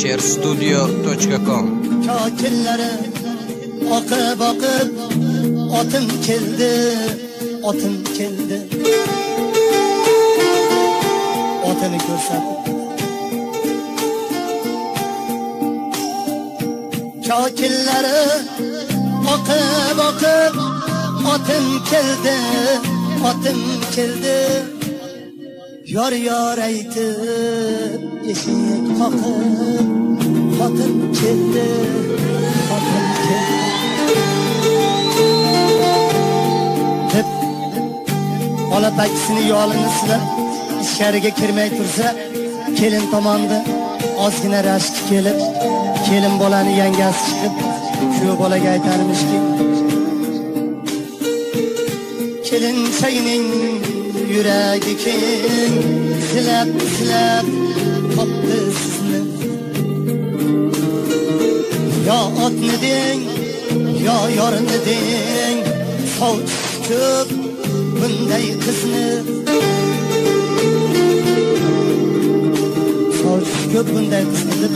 sherstudio.com kokillari oqib oqib otim keldi otim keldi. Otini ko'rsatib kokillari oqib oqib otim keldi otim keldi yor yor aytib eshik qoqib xotin keldi xotin keldi. Deb ola takisini yolini silab ichkariga kirmay tursa kelin tomonda ozgina rashk kelib kelin bolani yangasi chiqib kuyov bolaga aytarmishki kelinchagning yuragi keng silab silab topdi sizni yo otni deng yo yorini deng sovchi ko'p bunday qizni sovchi ko'p bunday qizni deb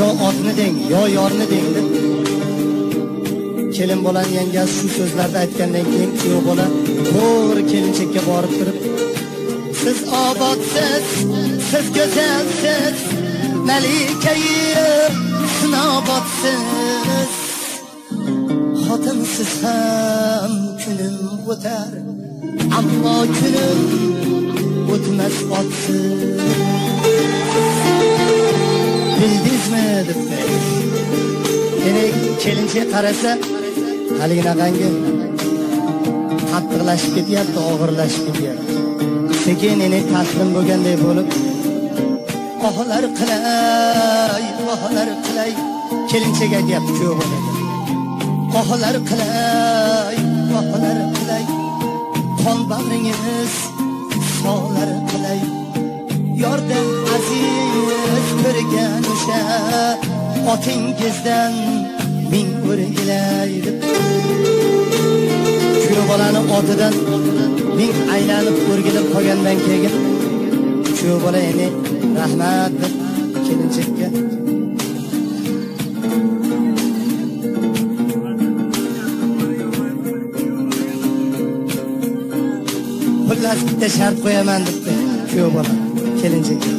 yo otni deng yo yorni deng deb kelin bolani yangasi shu so'zlarni aytgandan keyin kuyov bola to'g'ri kelinchakka borib turib siz obodsiz siz go'zalsiz malikai sinobodsiz xotinsiz ham kunim o'tar ammo kunim o'tmas otsiz. Bildingizmi debdi. Demak kelinchak qarasa haliginaqangi qattiqlashib ketyapti og'irlashib ketyapti. Sekin yana taslim bo'lganday bo'lib ohlar qilay ohlar qilay. Kelinchak aytyapti kuyov bolaga qilay ohlar qilay. Qon bag'ringiz sog'lar qilay. Yordam aziz ko'rgan o'sha otingizdan ming o'rgilay deb kuyov bolani otidan ming aylanib o'rgilib qolgandan keyin kuyov bola endi rahmat deb kelinchakka xullas bitta shart qo'yaman debdi kuyov bola kelinchakka.